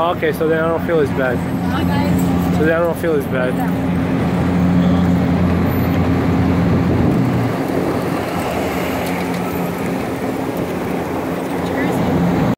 Oh, okay, so then I don't feel as bad. So then I don't feel as bad.